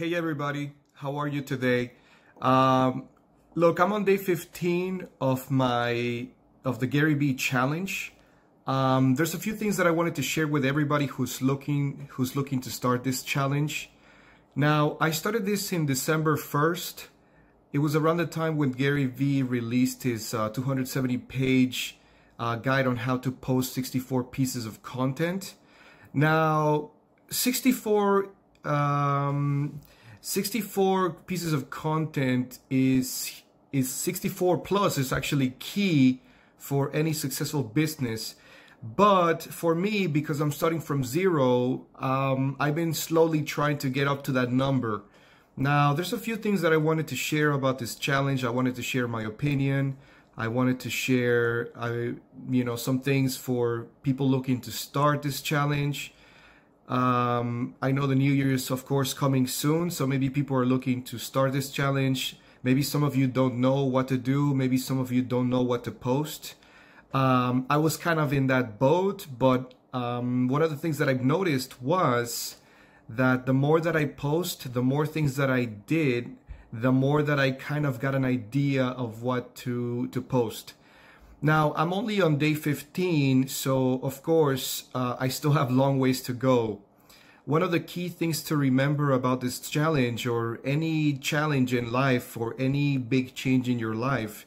Hey everybody, how are you today? Um, look, I'm on day 15 of my of the Gary Vee challenge. Um, there's a few things that I wanted to share with everybody who's looking who's looking to start this challenge. Now, I started this in December 1st. It was around the time when Gary Vee released his uh, 270 page uh, guide on how to post 64 pieces of content. Now, 64 um, 64 pieces of content is is 64 plus is actually key for any successful business. But for me, because I'm starting from zero, um, I've been slowly trying to get up to that number. Now, there's a few things that I wanted to share about this challenge. I wanted to share my opinion. I wanted to share, I, you know, some things for people looking to start this challenge. Um, I know the new year is of course coming soon, so maybe people are looking to start this challenge. Maybe some of you don't know what to do. Maybe some of you don't know what to post. Um, I was kind of in that boat, but um, one of the things that I've noticed was that the more that I post, the more things that I did, the more that I kind of got an idea of what to to post. Now, I'm only on day 15, so of course, uh, I still have long ways to go. One of the key things to remember about this challenge or any challenge in life or any big change in your life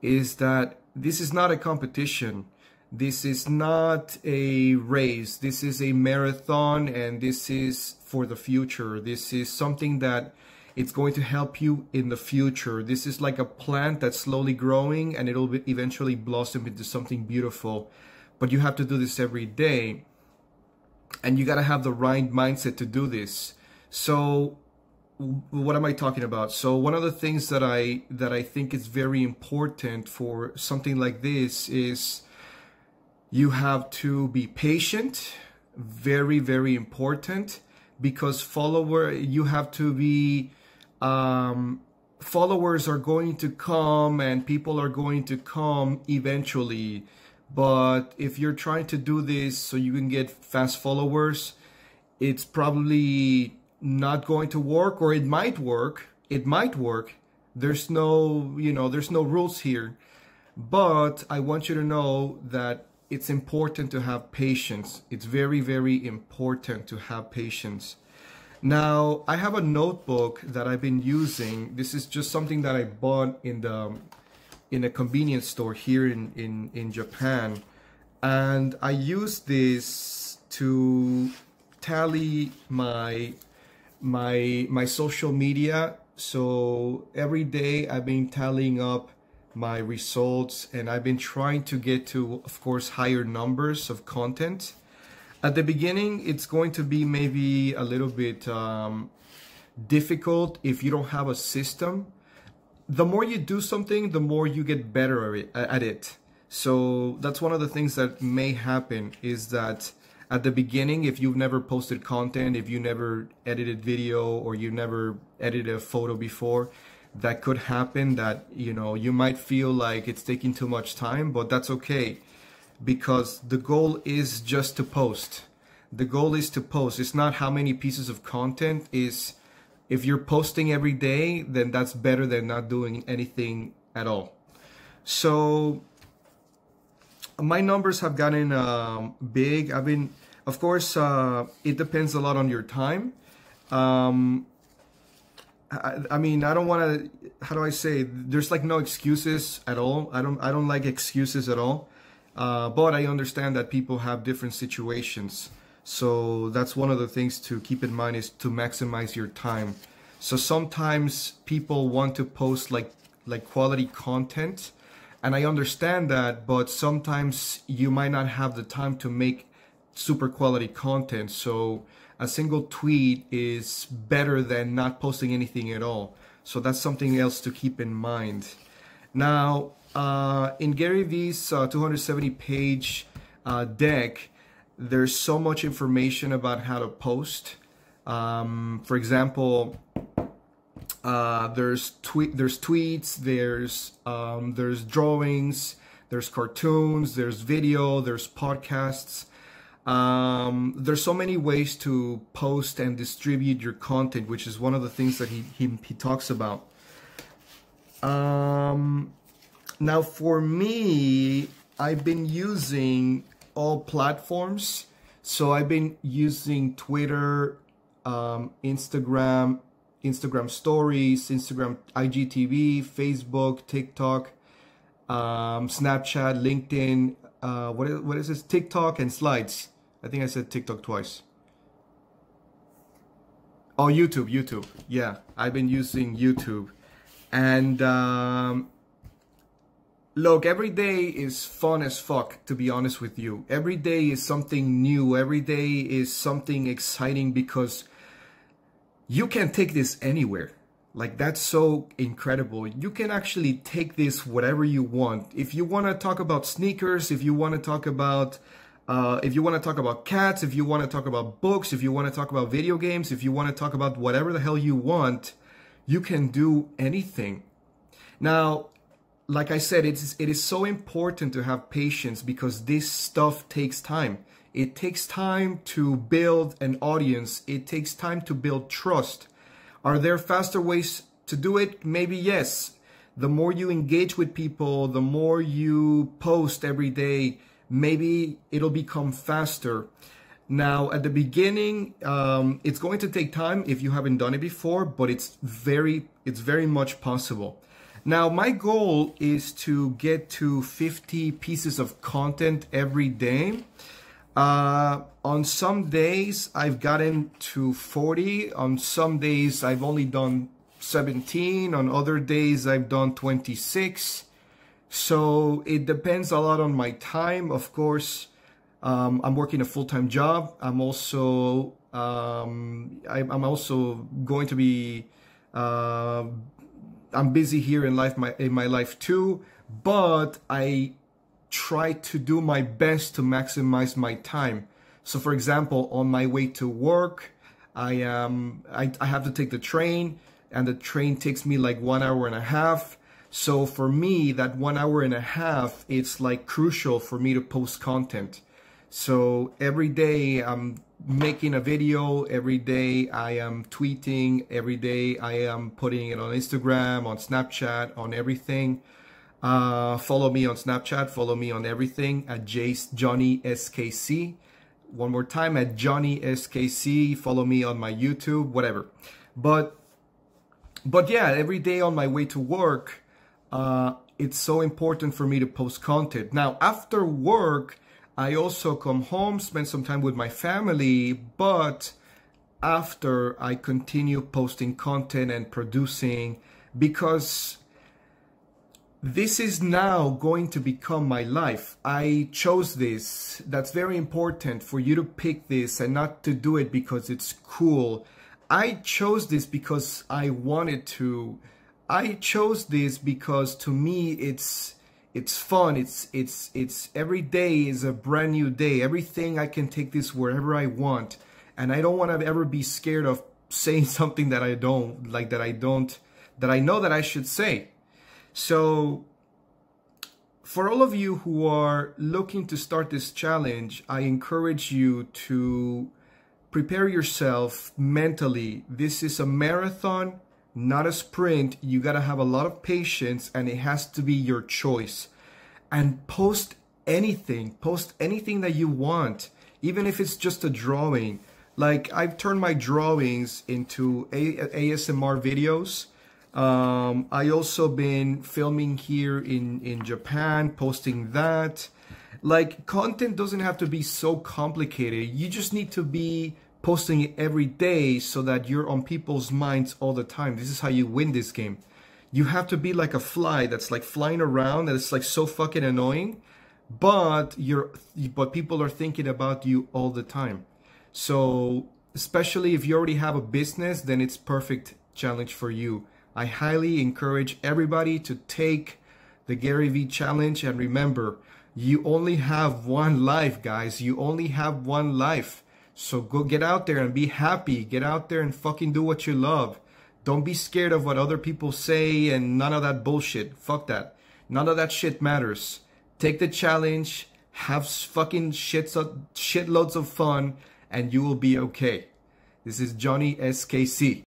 is that this is not a competition. This is not a race. This is a marathon and this is for the future. This is something that it's going to help you in the future. This is like a plant that's slowly growing and it'll eventually blossom into something beautiful. But you have to do this every day. And you got to have the right mindset to do this. So what am I talking about? So one of the things that I that I think is very important for something like this is you have to be patient, very very important because follower you have to be um, followers are going to come and people are going to come eventually. But if you're trying to do this so you can get fast followers, it's probably not going to work or it might work. It might work. There's no, you know, there's no rules here. But I want you to know that it's important to have patience. It's very, very important to have patience. Now, I have a notebook that I've been using. This is just something that I bought in the in a convenience store here in, in, in Japan. And I use this to tally my my my social media. So every day I've been tallying up my results and I've been trying to get to of course higher numbers of content at the beginning, it's going to be maybe a little bit um, difficult if you don't have a system. The more you do something, the more you get better at it. So that's one of the things that may happen is that at the beginning, if you've never posted content, if you never edited video or you never edited a photo before, that could happen that, you know, you might feel like it's taking too much time, but that's okay because the goal is just to post. The goal is to post. It's not how many pieces of content is if you're posting every day, then that's better than not doing anything at all. So my numbers have gotten um, big. I've been, of course, uh, it depends a lot on your time. Um, I, I mean, I don't want to. How do I say? There's like no excuses at all. I don't. I don't like excuses at all. Uh, but I understand that people have different situations. So that's one of the things to keep in mind is to maximize your time. So sometimes people want to post like like quality content and I understand that, but sometimes you might not have the time to make super quality content. So a single tweet is better than not posting anything at all. So that's something else to keep in mind. Now, uh, in Gary Vee's uh, 270 page uh, deck, there's so much information about how to post. Um, for example, uh, there's tweet, there's tweets, there's um, there's drawings, there's cartoons, there's video, there's podcasts. Um, there's so many ways to post and distribute your content, which is one of the things that he he, he talks about. Um, now, for me, I've been using all platforms. So I've been using Twitter, um, Instagram, Instagram Stories, Instagram IGTV, Facebook, TikTok, um, Snapchat, LinkedIn. Uh, what is what is this? TikTok and Slides. I think I said TikTok twice. Oh, YouTube, YouTube. Yeah, I've been using YouTube, and um, look, every day is fun as fuck. To be honest with you, every day is something new. Every day is something exciting because you can take this anywhere. Like that's so incredible. You can actually take this whatever you want. If you want to talk about sneakers, if you want to talk about uh, if you want to talk about cats, if you want to talk about books, if you want to talk about video games, if you want to talk about whatever the hell you want, you can do anything. Now, like I said, it's it is so important to have patience because this stuff takes time. It takes time to build an audience. It takes time to build trust. Are there faster ways to do it? Maybe yes. The more you engage with people, the more you post every day, maybe it'll become faster. Now, at the beginning, um, it's going to take time if you haven't done it before, but it's very, it's very much possible. Now, my goal is to get to 50 pieces of content every day. Uh, on some days, I've gotten to 40. On some days, I've only done 17. On other days, I've done 26. So it depends a lot on my time. Of course, um, I'm working a full-time job. I'm also um, I, am also going to be uh, I'm busy here in life my in my life too. But I try to do my best to maximize my time. So for example, on my way to work, I am I, I have to take the train and the train takes me like one hour and a half. So for me, that one hour and a half, it's like crucial for me to post content. So every day I'm making a video, every day I am tweeting, every day I am putting it on Instagram, on Snapchat, on everything. Uh, follow me on Snapchat. Follow me on everything at Jace Jonny SKC. One more time at Jonny SKC. Follow me on my YouTube, whatever. But but yeah, every day on my way to work, uh, it's so important for me to post content. Now after work, I also come home, spend some time with my family, but after I continue posting content and producing because this is now going to become my life. I chose this. That's very important for you to pick this and not to do it because it's cool. I chose this because I wanted to. I chose this because to me it's it's fun. It's it's it's every day is a brand new day. Everything I can take this wherever I want. And I don't want to ever be scared of saying something that I don't like that I don't that I know that I should say. So, for all of you who are looking to start this challenge, I encourage you to prepare yourself mentally. This is a marathon, not a sprint. You got to have a lot of patience and it has to be your choice. And post anything, post anything that you want, even if it's just a drawing. Like I've turned my drawings into a ASMR videos um, I also been filming here in, in Japan, posting that. Like content doesn't have to be so complicated. You just need to be posting it every day so that you're on people's minds all the time. This is how you win this game. You have to be like a fly that's like flying around and it's like so fucking annoying, but you're but people are thinking about you all the time. So especially if you already have a business, then it's perfect challenge for you. I highly encourage everybody to take the Gary Vee challenge and remember, you only have one life, guys. You only have one life. So go get out there and be happy. Get out there and fucking do what you love. Don't be scared of what other people say and none of that bullshit. Fuck that. None of that shit matters. Take the challenge, have fucking shits shitloads of fun, and you will be okay. This is Jonny SKC.